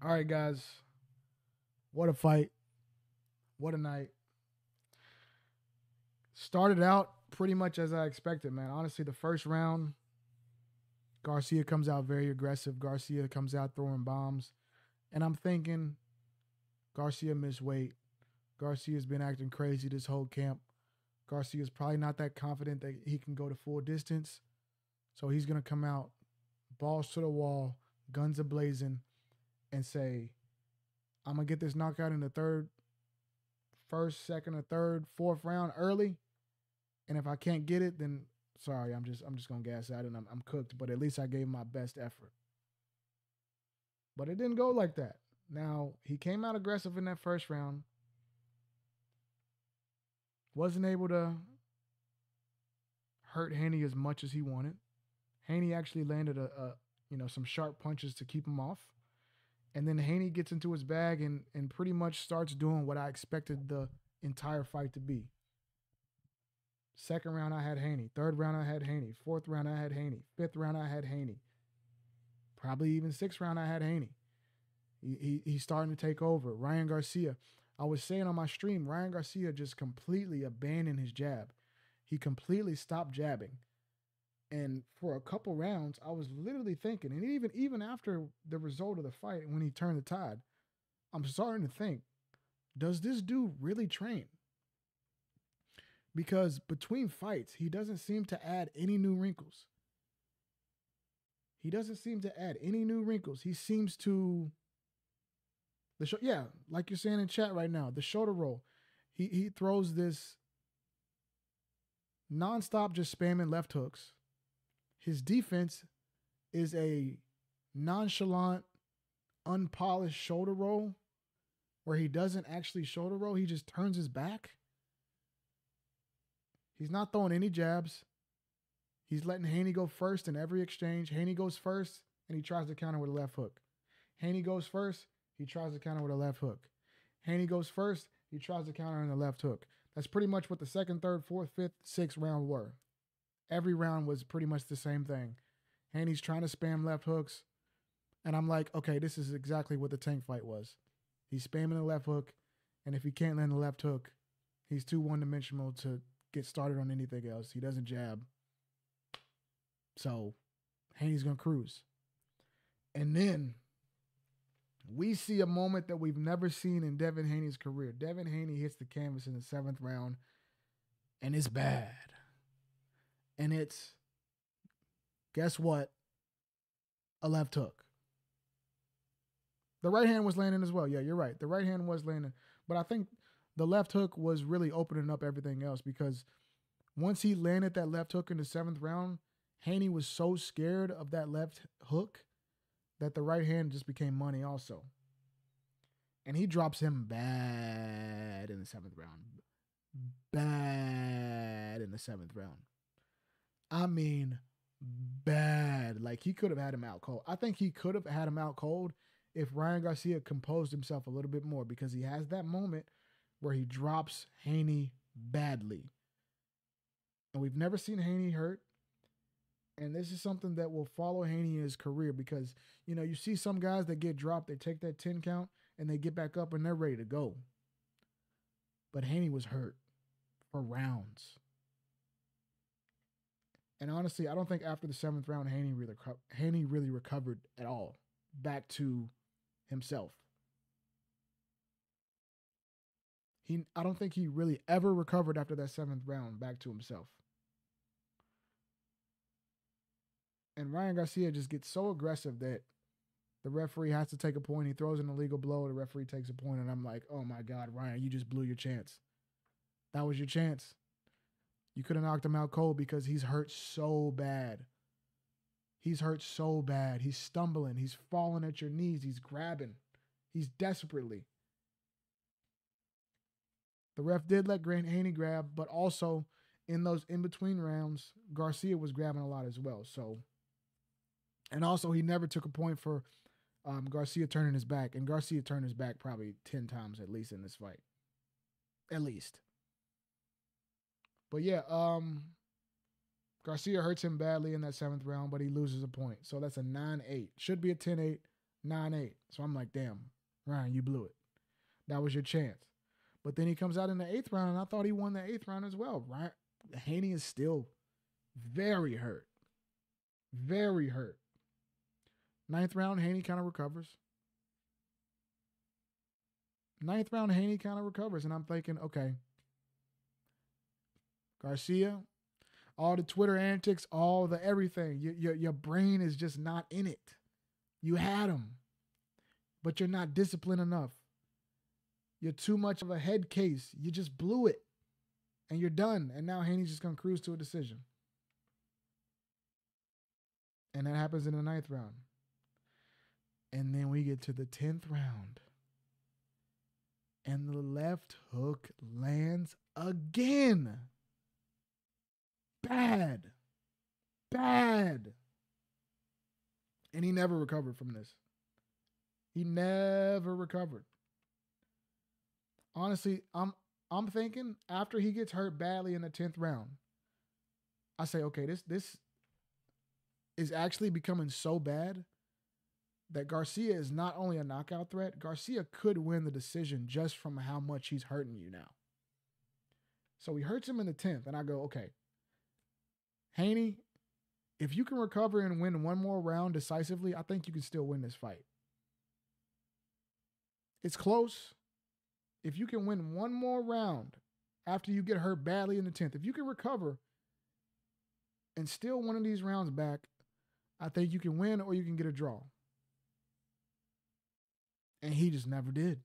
All right, guys. What a fight. What a night. Started out pretty much as I expected, man. Honestly, the first round, Garcia comes out very aggressive. Garcia comes out throwing bombs. And I'm thinking, Garcia missed weight. Garcia's been acting crazy this whole camp. Garcia's probably not that confident that he can go to full distance. So he's going to come out, balls to the wall, guns a blazing, and say, I'm to get this knockout in the third, first, second, or third, fourth round early. And if I can't get it, then sorry, I'm just I'm just gonna gas out and I'm I'm cooked. But at least I gave my best effort. But it didn't go like that. Now he came out aggressive in that first round. Wasn't able to hurt Haney as much as he wanted. Haney actually landed a, a you know some sharp punches to keep him off. And then Haney gets into his bag and and pretty much starts doing what I expected the entire fight to be. Second round, I had Haney. Third round, I had Haney. Fourth round, I had Haney. Fifth round, I had Haney. Probably even sixth round, I had Haney. He, he, he's starting to take over. Ryan Garcia. I was saying on my stream, Ryan Garcia just completely abandoned his jab. He completely stopped jabbing. And for a couple rounds, I was literally thinking, and even even after the result of the fight, when he turned the tide, I'm starting to think, does this dude really train? because between fights, he doesn't seem to add any new wrinkles. He doesn't seem to add any new wrinkles. He seems to the show, yeah, like you're saying in chat right now, the shoulder roll. He he throws this nonstop, just spamming left hooks. His defense is a nonchalant, unpolished shoulder roll, where he doesn't actually shoulder roll. He just turns his back He's not throwing any jabs. He's letting Haney go first in every exchange. Haney goes first, and he tries to counter with a left hook. Haney goes first, he tries to counter with a left hook. Haney goes first, he tries to counter in the left hook. That's pretty much what the second, third, fourth, fifth, sixth round were. Every round was pretty much the same thing. Haney's trying to spam left hooks. And I'm like, okay, this is exactly what the tank fight was. He's spamming the left hook, and if he can't land the left hook, he's too one dimensional to get started on anything else. He doesn't jab. So Haney's gonna cruise. And then we see a moment that we've never seen in Devin Haney's career. Devin Haney hits the canvas in the seventh round, and it's bad. And it's guess what? A left hook. The right hand was landing as well. Yeah, you're right. The right hand was landing. But I think the left hook was really opening up everything else because once he landed that left hook in the seventh round, Haney was so scared of that left hook that the right hand just became money also. And he drops him bad in the seventh round. Bad in the seventh round. I mean, bad. Like he could have had him out cold. I think he could have had him out cold if Ryan Garcia composed himself a little bit more because he has that moment where he drops Haney badly. And we've never seen Haney hurt. And this is something that will follow Haney in his career because, you know, you see some guys that get dropped, they take that 10 count and they get back up and they're ready to go. But Haney was hurt for rounds. And honestly, I don't think after the seventh round, Haney really, Haney really recovered at all back to himself. He I don't think he really ever recovered after that seventh round back to himself. And Ryan Garcia just gets so aggressive that the referee has to take a point. He throws an illegal blow. The referee takes a point, and I'm like, oh my God, Ryan, you just blew your chance. That was your chance. You could have knocked him out cold because he's hurt so bad. He's hurt so bad. He's stumbling. He's falling at your knees. He's grabbing. He's desperately. The ref did let Grant Haney grab, but also in those in between rounds, Garcia was grabbing a lot as well. So, and also he never took a point for um, Garcia turning his back, and Garcia turned his back probably ten times at least in this fight, at least. But yeah, um, Garcia hurts him badly in that seventh round, but he loses a point. So that's a 9 8. Should be a 10 8. 9 8. So I'm like, damn, Ryan, you blew it. That was your chance. But then he comes out in the eighth round, and I thought he won the eighth round as well. Ryan Haney is still very hurt. Very hurt. Ninth round, Haney kind of recovers. Ninth round, Haney kind of recovers. And I'm thinking, okay, Garcia, all the Twitter antics, all the everything. Your, your, your brain is just not in it. You had him, but you're not disciplined enough. You're too much of a head case. You just blew it and you're done. And now Haney's just going to cruise to a decision. And that happens in the ninth round. And then we get to the 10th round. And the left hook lands again. Bad. Bad. And he never recovered from this. He never recovered. Honestly, I'm I'm thinking after he gets hurt badly in the 10th round, I say, okay, this this is actually becoming so bad that Garcia is not only a knockout threat, Garcia could win the decision just from how much he's hurting you now. So he hurts him in the 10th, and I go, okay, Haney, if you can recover and win one more round decisively, I think you can still win this fight. It's close. If you can win one more round after you get hurt badly in the 10th, if you can recover and steal one of these rounds back, I think you can win or you can get a draw. And he just never did.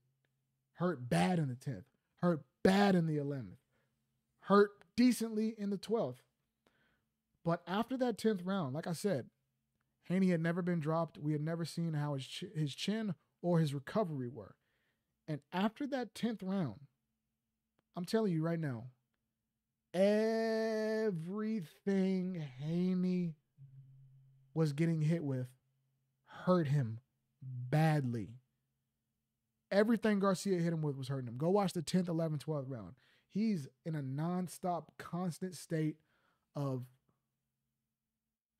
Hurt bad in the 10th, hurt bad in the 11th, hurt decently in the 12th. But after that 10th round, like I said, Haney had never been dropped. We had never seen how his, ch- his chin or his recovery were. And after that 10th round, I'm telling you right now, everything Haney was getting hit with hurt him badly. Everything Garcia hit him with was hurting him. Go watch the 10th, 11th, 12th round. He's in a nonstop, constant state of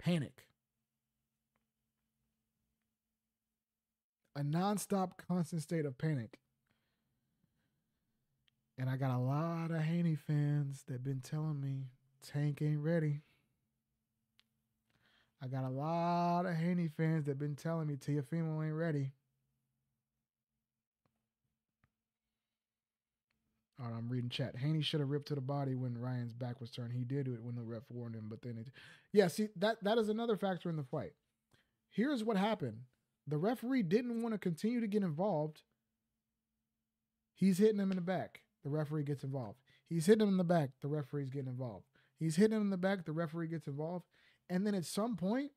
panic. A nonstop, constant state of panic. And I got a lot of Haney fans that been telling me Tank ain't ready. I got a lot of Haney fans that been telling me Teofimo ain't ready. All right, I'm reading chat. Haney should have ripped to the body when Ryan's back was turned. He did it when the ref warned him, but then it. Yeah, see that that is another factor in the fight. Here's what happened: the referee didn't want to continue to get involved. He's hitting him in the back the referee gets involved. He's hitting him in the back, the referee's getting involved. He's hitting him in the back, the referee gets involved. And then at some point,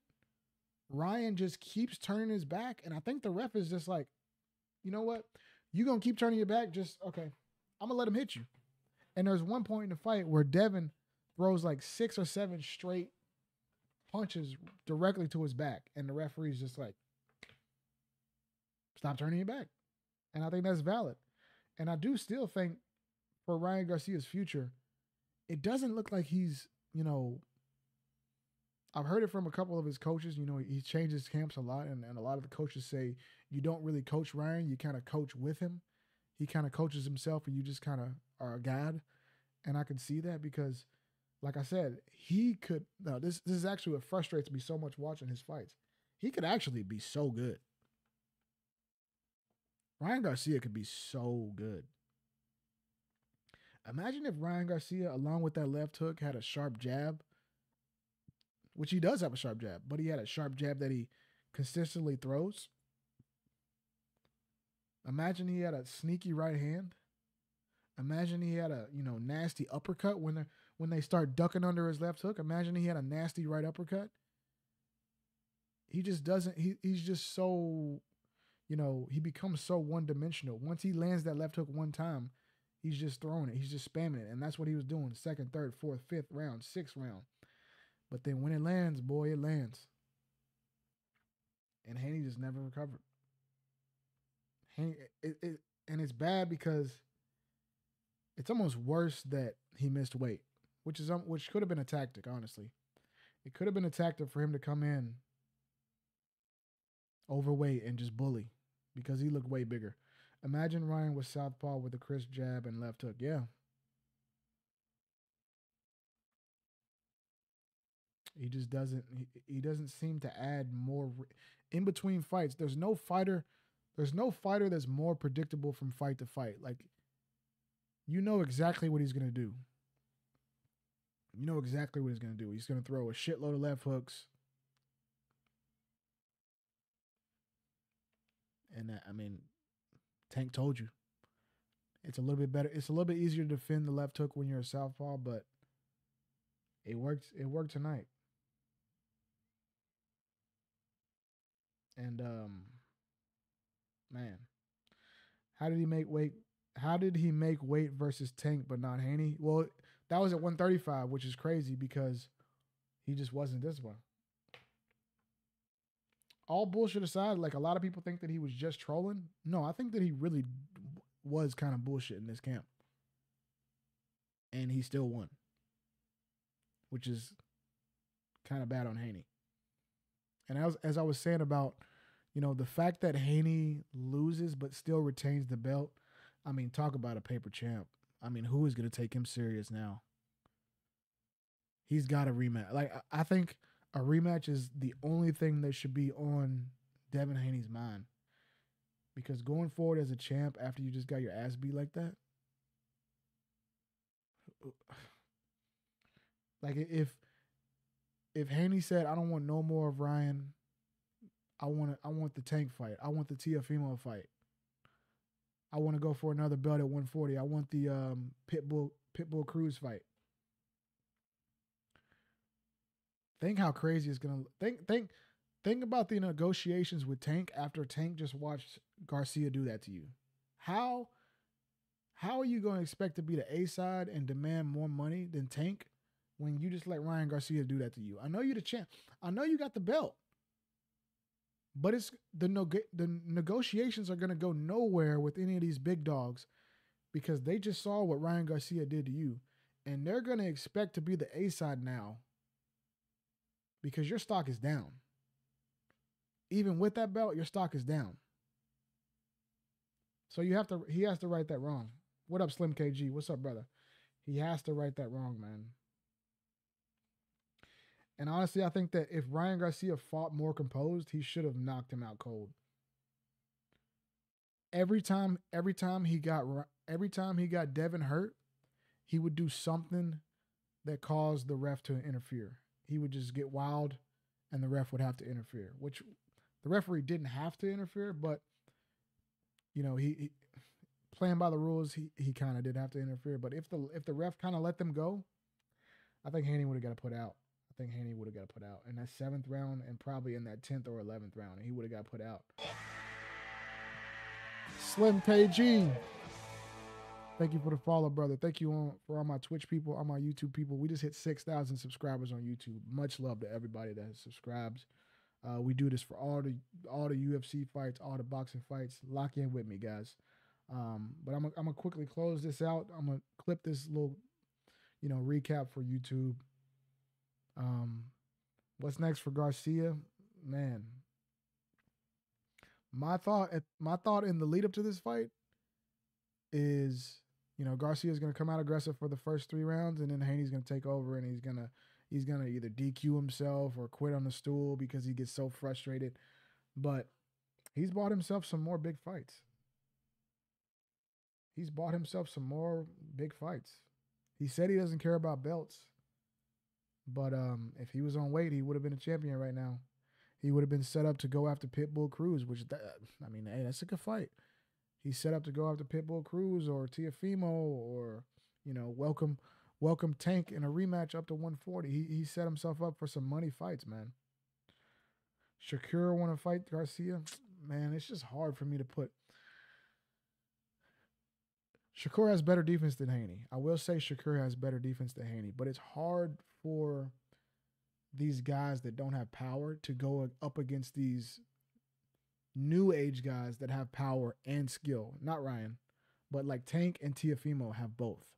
Ryan just keeps turning his back. And I think the ref is just like, you know what? You're going to keep turning your back. Just, okay, I'm going to let him hit you. And there's one point in the fight where Devin throws like six or seven straight punches directly to his back. And the referee's just like, stop turning your back. And I think that's valid. And I do still think for Ryan Garcia's future, it doesn't look like he's, you know, I've heard it from a couple of his coaches. You know, he changes camps a lot, and, and a lot of the coaches say you don't really coach Ryan, you kind of coach with him. He kind of coaches himself, and you just kind of are a guide. And I can see that because, like I said, he could. No, this this is actually what frustrates me so much watching his fights. He could actually be so good. Ryan Garcia could be so good. Imagine if Ryan Garcia, along with that left hook, had a sharp jab, which he does have a sharp jab, but he had a sharp jab that he consistently throws. Imagine he had a sneaky right hand. Imagine he had a you know nasty uppercut when they when they start ducking under his left hook. Imagine he had a nasty right uppercut. He just doesn't. He he's just so, you know, he becomes so one dimensional. Once he lands that left hook one time, He's just throwing it. He's just spamming it. And that's what he was doing second, third, fourth, fifth round, sixth round. But then when it lands, boy, it lands. And Haney just never recovered. Haney, it, it, and it's bad because it's almost worse that he missed weight, which is um, which could have been a tactic, honestly. It could have been a tactic for him to come in overweight, and just bully because he looked way bigger. Imagine Ryan with southpaw with a crisp jab and left hook. Yeah. He just doesn't he, he doesn't seem to add more in between fights. There's no fighter there's no fighter that's more predictable from fight to fight. Like you know exactly what he's going to do. You know exactly what he's going to do. He's going to throw a shitload of left hooks. And that, I mean, Tank told you. It's a little bit better. It's a little bit easier to defend the left hook when you're a southpaw, but it worked. It worked tonight. And um, man, how did he make weight? How did he make weight versus Tank, but not Haney? Well, that was at 135, which is crazy because he just wasn't this one. All bullshit aside, like a lot of people think that he was just trolling. No, I think that he really was kind of bullshit in this camp. And he still won. Which is kind of bad on Haney. And as as I was saying about, you know, the fact that Haney loses but still retains the belt, I mean, talk about a paper champ. I mean, who is going to take him serious now? He's got a rematch. Like I think a rematch is the only thing that should be on Devin Haney's mind. Because going forward as a champ after you just got your ass beat like that, like if if Haney said, "I don't want no more of Ryan," I want I want the Tank fight. I want the Teofimo fight. I want to go for another belt at 140. I want the um, Pitbull Pitbull Cruz fight. Think how crazy it's gonna think. Think think about the negotiations with Tank after Tank just watched Garcia do that to you. How how are you going to expect to be the A side and demand more money than Tank when you just let Ryan Garcia do that to you? I know you're the champ. I know you got the belt. But it's the no, the negotiations are going to go nowhere with any of these big dogs because they just saw what Ryan Garcia did to you and they're going to expect to be the A side now because your stock is down. Even with that belt, your stock is down. So you have to he has to right that wrong. What up, Slim KG? What's up, brother? He has to right that wrong, man. And honestly, I think that if Ryan Garcia fought more composed, he should have knocked him out cold. Every time, every time he got every time he got Devin hurt, he would do something that caused the ref to interfere he would just get wild and the ref would have to interfere, which the referee didn't have to interfere, but you know, he, he playing by the rules, he, he kind of did have to interfere. But if the if the ref kind of let them go, I think Haney would have got to put out. I think Haney would have got put out in that seventh round and probably in that tenth or eleventh round, he would have got put out. Slim KG. Thank you for the follow, brother. Thank you on, for all my Twitch people, all my YouTube people. We just hit 6,000 subscribers on YouTube. Much love to everybody that subscribes. Uh, we do this for all the all the UFC fights, all the boxing fights. Lock in with me, guys. Um, but I'm I'm gonna quickly close this out. I'm gonna clip this little, you know, recap for YouTube. Um, what's next for Garcia? Man, my thought my thought in the lead up to this fight is you know, Garcia is going to come out aggressive for the first three rounds, and then Haney's going to take over, and he's gonna he's gonna either DQ himself or quit on the stool because he gets so frustrated. But he's bought himself some more big fights. He's bought himself some more big fights. He said he doesn't care about belts, but um, if he was on weight, he would have been a champion right now. He would have been set up to go after Pitbull Cruz, which that, I mean, hey, that's a good fight he's set up to go after Pitbull Cruz or Teofimo or you know welcome welcome Tank in a rematch up to 140. He he set himself up for some money fights, man. Shakur want to fight Garcia, man. It's just hard for me to put. Shakur has better defense than Haney. I will say Shakur has better defense than Haney, but it's hard for these guys that don't have power to go up against these new age guys that have power and skill. Not Ryan, but like Tank and Teofimo have both.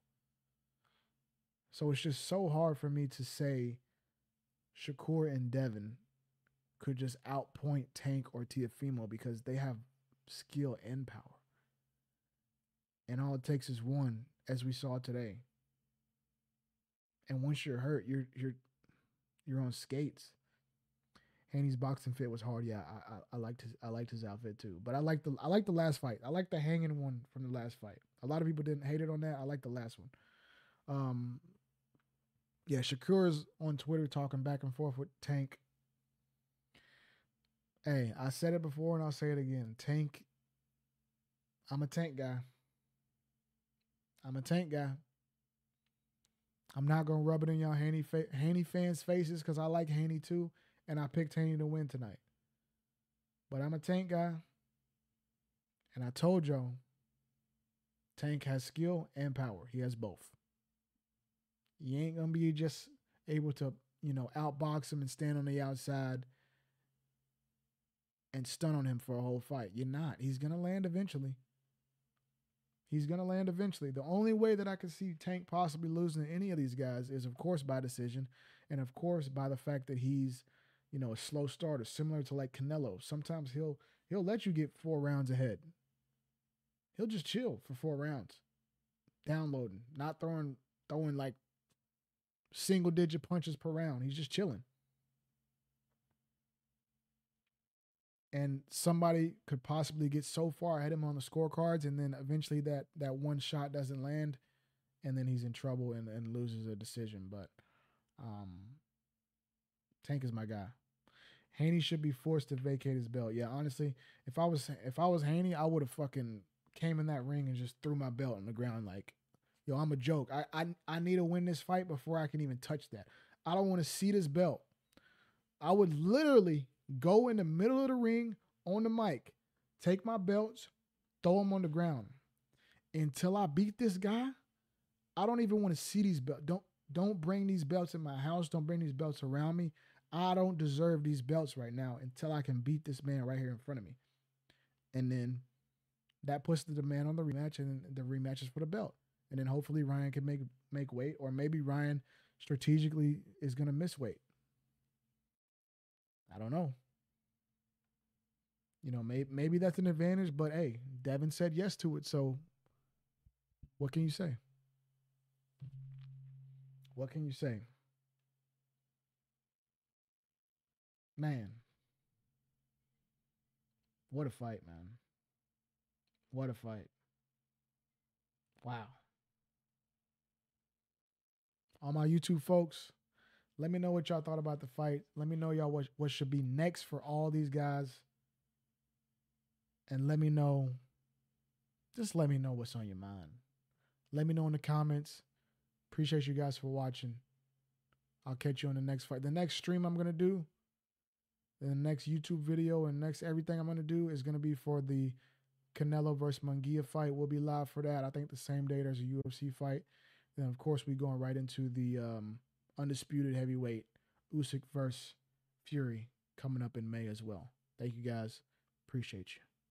So it's just so hard for me to say Shakur and Devin could just outpoint Tank or Teofimo because they have skill and power. And all it takes is one, as we saw today. And once you're hurt, you're you're you're on skates. Haney's boxing fit was hard. Yeah, I, I, I liked his I liked his outfit too. But I like the I like the last fight. I like the hanging one from the last fight. A lot of people didn't hate it on that. I like the last one. Um, yeah, Shakur's on Twitter talking back and forth with Tank. Hey, I said it before and I'll say it again. Tank. I'm a tank guy. I'm a tank guy. I'm not gonna rub it in y'all Haney fa- Haney fans' faces because I like Haney too, and I picked Haney to win tonight. But I'm a tank guy, and I told y'all, Tank has skill and power. He has both. You ain't gonna be just able to, you know, outbox him and stand on the outside and stun on him for a whole fight. You're not. He's gonna land eventually. He's gonna land eventually. The only way that I can see Tank possibly losing to any of these guys is, of course, by decision, and of course, by the fact that he's, you know, a slow starter, similar to like Canelo. Sometimes he'll he'll let you get four rounds ahead. He'll just chill for four rounds, downloading, not throwing throwing like single digit punches per round. He's just chilling. And somebody could possibly get so far ahead of him on the scorecards, and then eventually that that one shot doesn't land, and then he's in trouble and, and loses a decision. But um, Tank is my guy. Haney should be forced to vacate his belt. Yeah, honestly, if I was if I was Haney, I would have fucking came in that ring and just threw my belt on the ground like, yo, I'm a joke. I I I need to win this fight before I can even touch that. I don't want to see this belt. I would literally go in the middle of the ring on the mic, take my belts, throw them on the ground. Until I beat this guy, I don't even want to see these belts. Don't don't bring these belts in my house. Don't bring these belts around me. I don't deserve these belts right now until I can beat this man right here in front of me. And then that puts the demand on the rematch, and the rematch is for the belt. And then hopefully Ryan can make make weight, or maybe Ryan strategically is gonna miss weight. I don't know. You know, maybe maybe that's an advantage, but hey, Devin said yes to it, so what can you say? What can you say? Man. What a fight, man. What a fight. Wow. All my YouTube folks, let me know what y'all thought about the fight. Let me know y'all what, what should be next for all these guys. And let me know, just let me know what's on your mind. Let me know in the comments. Appreciate you guys for watching. I'll catch you on the next fight. The next stream I'm going to do, the next YouTube video, and next everything I'm going to do is going to be for the Canelo versus Munguia fight. We'll be live for that. I think the same day there's a UFC fight. Then, of course, we're going right into the um, undisputed heavyweight Usyk versus Fury coming up in May as well. Thank you guys. Appreciate you.